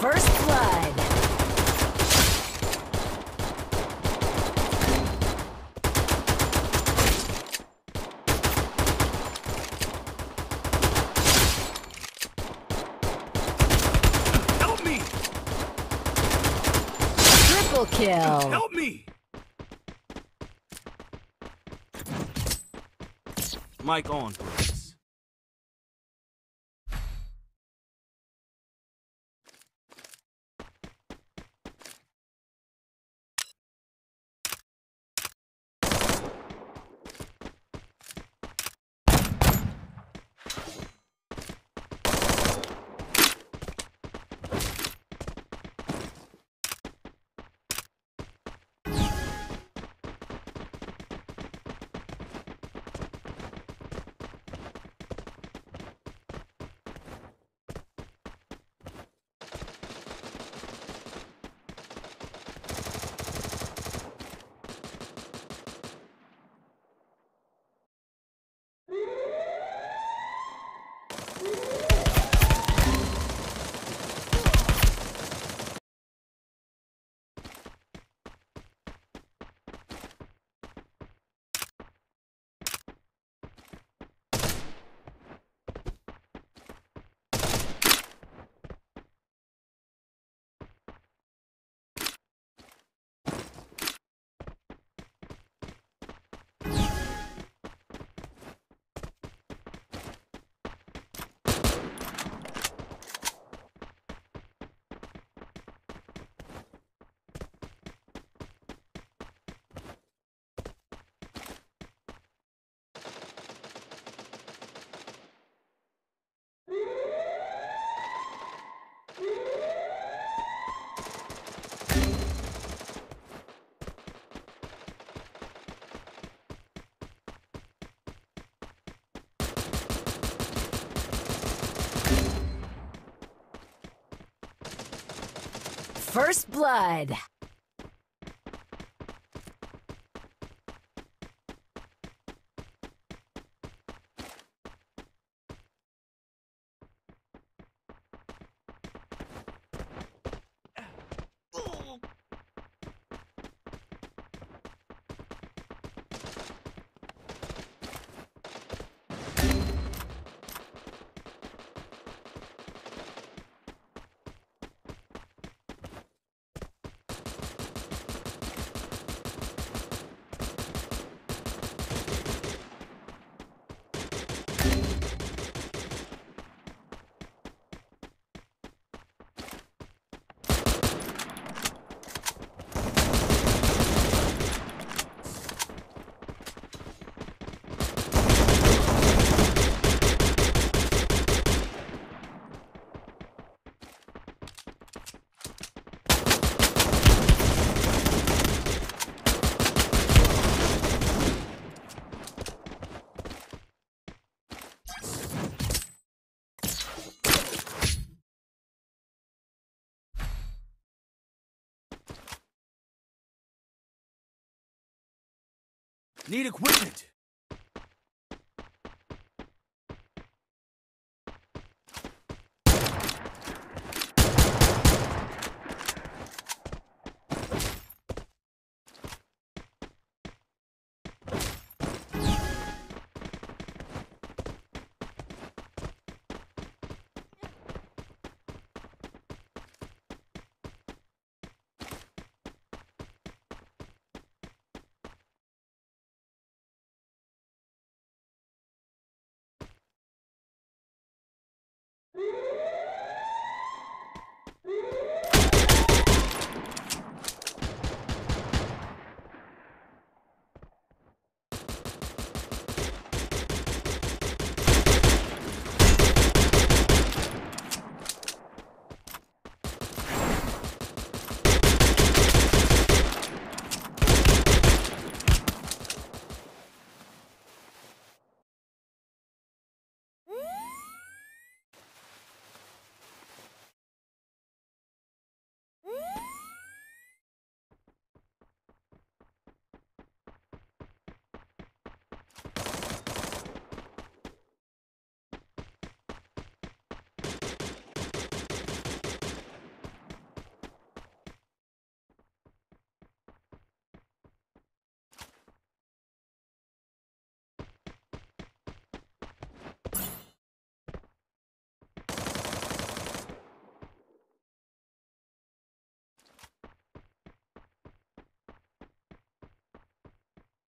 First blood. Help me! Triple kill. Help me! Mic on, please. Woo! First blood. Need equipment.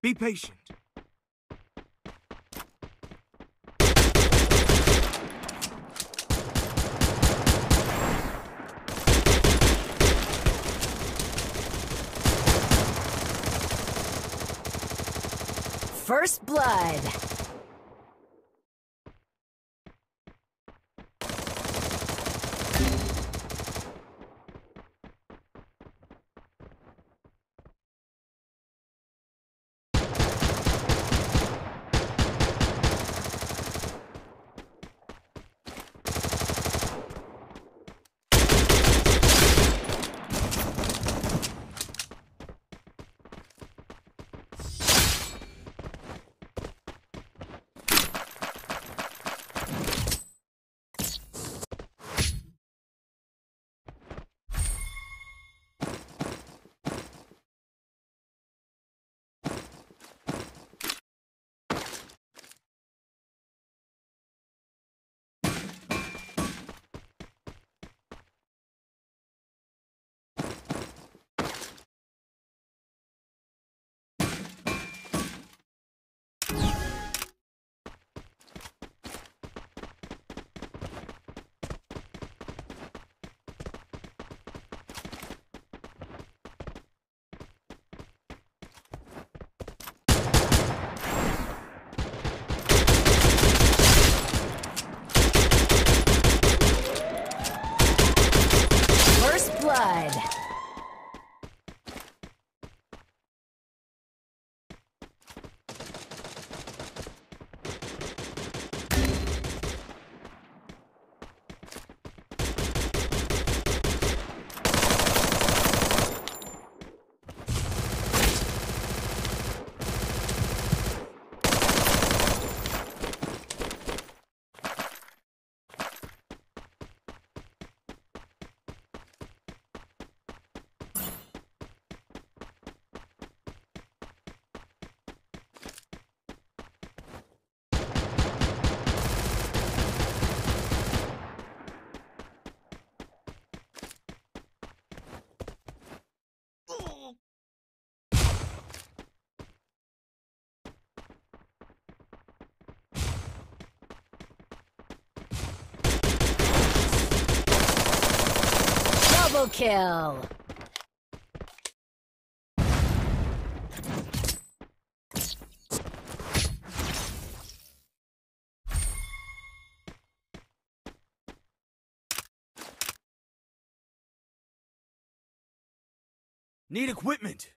Be patient. First blood. Kill. Need equipment.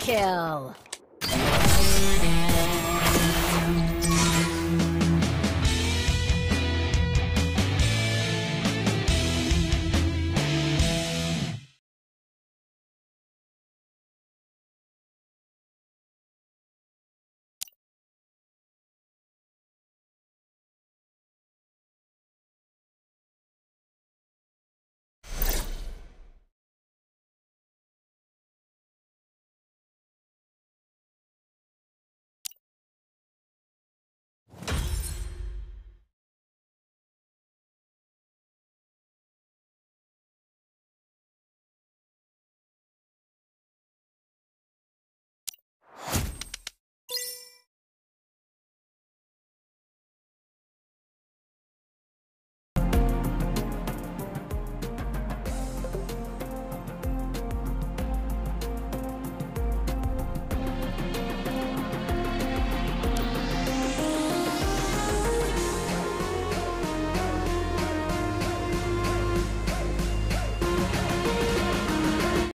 kill.